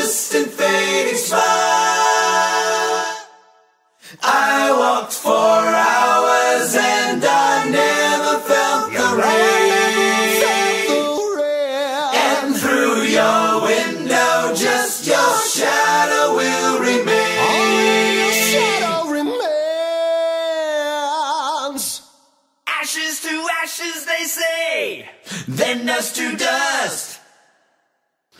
distant fading smile. I walked for hours and I never felt the rain. And through your window, just your shadow will remain. shadow remains. Ashes to ashes, they say, then dust to dust.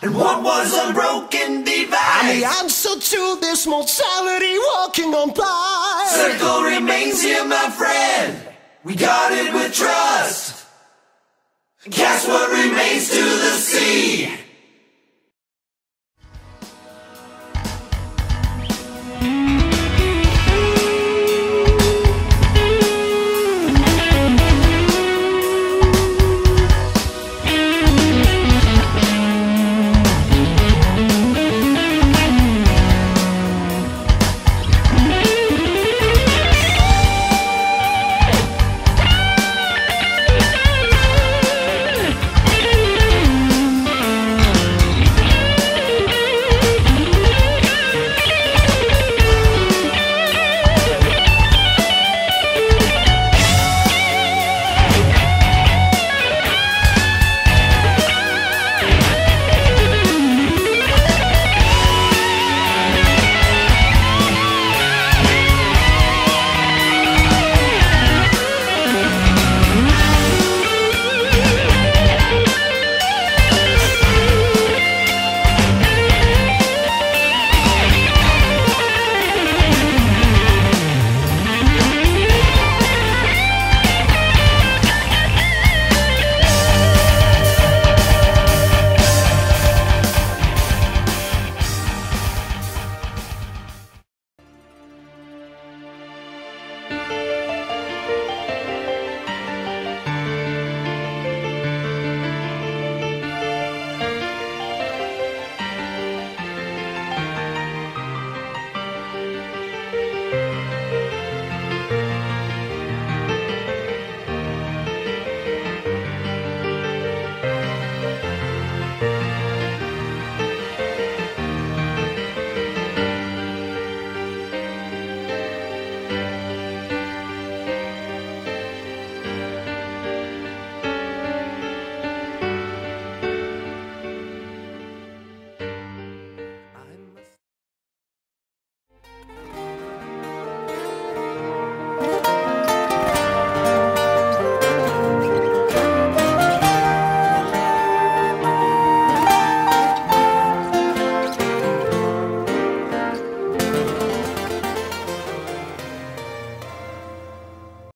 And what was unbroken The divides? answer to this mortality walking on by. Circle remains here, my friend. We got it with trust. Cast what remains to the sea.